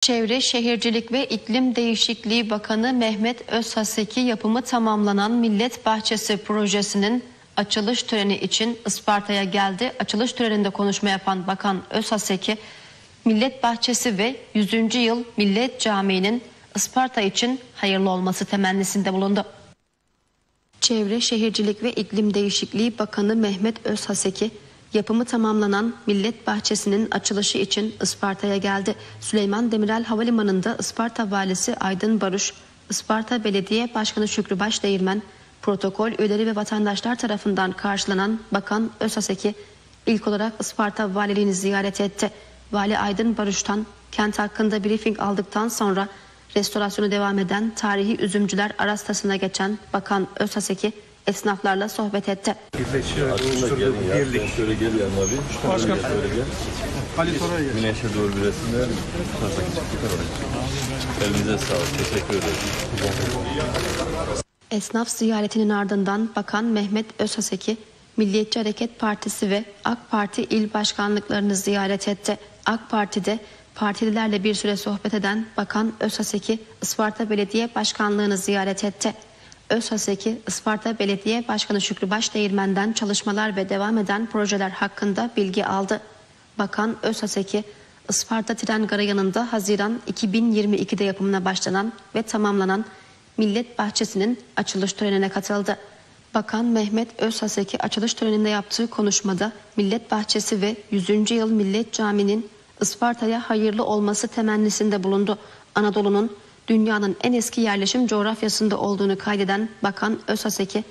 Çevre Şehircilik ve İklim Değişikliği Bakanı Mehmet Özhaseki yapımı tamamlanan Millet Bahçesi projesinin açılış töreni için Isparta'ya geldi. Açılış töreninde konuşma yapan Bakan Özhaseki, Millet Bahçesi ve 100. Yıl Millet Camii'nin Isparta için hayırlı olması temennisinde bulundu. Çevre Şehircilik ve İklim Değişikliği Bakanı Mehmet Özhaseki yapımı tamamlanan Millet Bahçesi'nin açılışı için Isparta'ya geldi. Süleyman Demirel Havalimanı'nda Isparta Valisi Aydın Baruş, Isparta Belediye Başkanı Şükrü Başdeğirmen, protokol üyeleri ve vatandaşlar tarafından karşılanan Bakan Özhaseki ilk olarak Isparta Valiliğini ziyaret etti. Vali Aydın Baruş'tan kent hakkında briefing aldıktan sonra restorasyonu devam eden tarihi üzümcüler arastasına geçen Bakan Özhaseki esnaflarla sohbet etti. Esnaf ziyaretinin ardından Bakan Mehmet Özhaseki, Milliyetçi Hareket Partisi ve AK Parti il başkanlıklarını ziyaret etti. AK Parti'de partililerle bir süre sohbet eden Bakan Özhaseki, Isparta Belediye Başkanlığı'nı ziyaret etti. Özhaseki, Isparta Belediye Başkanı Şükrü Başdeğirmen'den çalışmalar ve devam eden projeler hakkında bilgi aldı. Bakan Özhaseki, Isparta Tren Garı yanında Haziran 2022'de yapımına başlanan ve tamamlanan Millet Bahçesi'nin açılış törenine katıldı. Bakan Mehmet Özhaseki açılış töreninde yaptığı konuşmada Millet Bahçesi ve 100. Yıl Millet Camii'nin Isparta'ya hayırlı olması temennisinde bulundu. Anadolu'nun dünyanın en eski yerleşim coğrafyasında olduğunu kaydeden Bakan Özhaseki,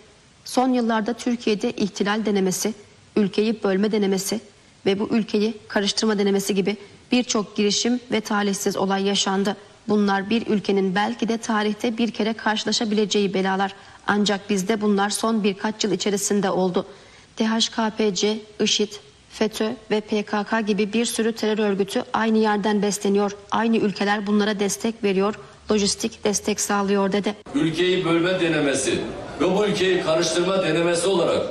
son yıllarda Türkiye'de ihtilal denemesi, ülkeyi bölme denemesi ve bu ülkeyi karıştırma denemesi gibi birçok girişim ve talihsiz olay yaşandı. Bunlar bir ülkenin belki de tarihte bir kere karşılaşabileceği belalar. Ancak bizde bunlar son birkaç yıl içerisinde oldu. DHKPC, IŞİD, FETÖ ve PKK gibi bir sürü terör örgütü aynı yerden besleniyor. Aynı ülkeler bunlara destek veriyor, lojistik destek sağlıyor dedi. ülkeyi bölme denemesi ve bu ülkeyi karıştırma denemesi olarak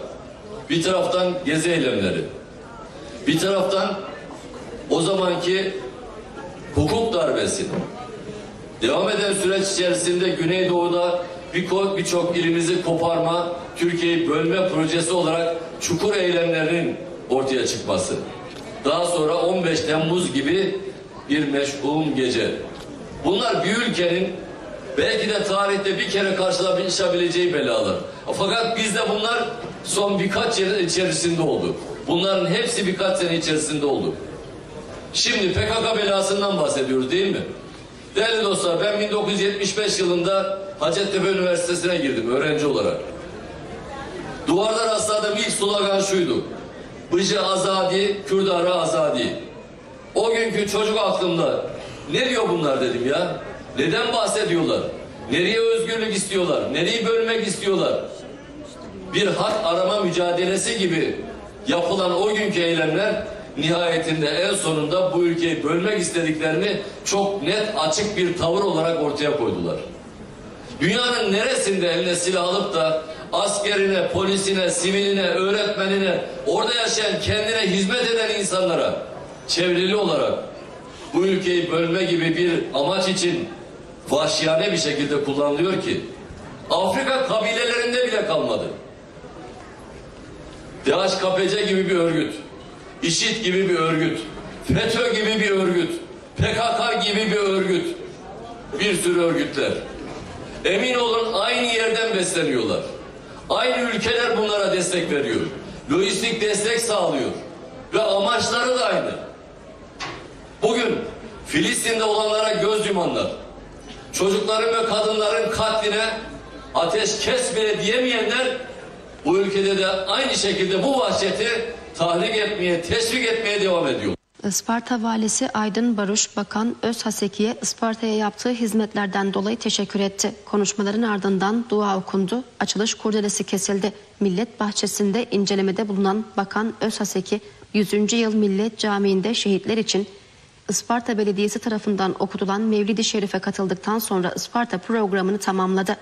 bir taraftan gezi eylemleri, bir taraftan o zamanki hukuk darbesi, devam eden süreç içerisinde Güneydoğu'da birçok birçok ilimizi koparma, Türkiye'yi bölme projesi olarak çukur eylemlerinin ortaya çıkması. Daha sonra 15 Temmuz gibi bir meşhum gece. Bunlar bir ülkenin belki de tarihte bir kere karşılaşabileceği belalar. Fakat bizde bunlar son birkaç yıl içerisinde oldu. Bunların hepsi birkaç sene içerisinde oldu. Şimdi PKK belasından bahsediyoruz değil mi? Değerli dostlar ben 1975 yılında Hacettepe Üniversitesi'ne girdim öğrenci olarak. Duvarda rastladığım ilk slogan şuydu. Bıcı azadi, Kürdarı azadi. O günkü çocuk aklımda ne diyor bunlar dedim ya. Neden bahsediyorlar? Nereye özgürlük istiyorlar? Nereyi bölmek istiyorlar? Bir hak arama mücadelesi gibi yapılan o günkü eylemler nihayetinde en sonunda bu ülkeyi bölmek istediklerini çok net açık bir tavır olarak ortaya koydular. Dünyanın neresinde eline silah alıp da askerine, polisine, siviline, öğretmenine, orada yaşayan kendine hizmet eden insanlara çevrili olarak bu ülkeyi bölme gibi bir amaç için vahşiyane bir şekilde kullanılıyor ki Afrika kabilelerinde bile kalmadı. DHKPC gibi bir örgüt, IŞİD gibi bir örgüt, FETÖ gibi bir örgüt, PKK gibi bir örgüt, bir sürü örgütler. Emin olun aynı yerden besleniyorlar. Aynı ülkeler bunlara destek veriyor. Lojistik destek sağlıyor. Ve amaçları da aynı. Bugün Filistin'de olanlara göz yumanlar, çocukların ve kadınların katline ateş kes bile diyemeyenler bu ülkede de aynı şekilde bu vahşeti tahrik etmeye, teşvik etmeye devam ediyor. Isparta Valisi Aydın Baruş, Bakan Özhaseki'ye Isparta'ya yaptığı hizmetlerden dolayı teşekkür etti. Konuşmaların ardından dua okundu, açılış kurdelesi kesildi. Millet Bahçesi'nde incelemede bulunan Bakan Özhaseki, 100. Yıl Millet Camii'nde şehitler için Isparta Belediyesi tarafından okutulan Mevlid-i Şerif'e katıldıktan sonra Isparta programını tamamladı.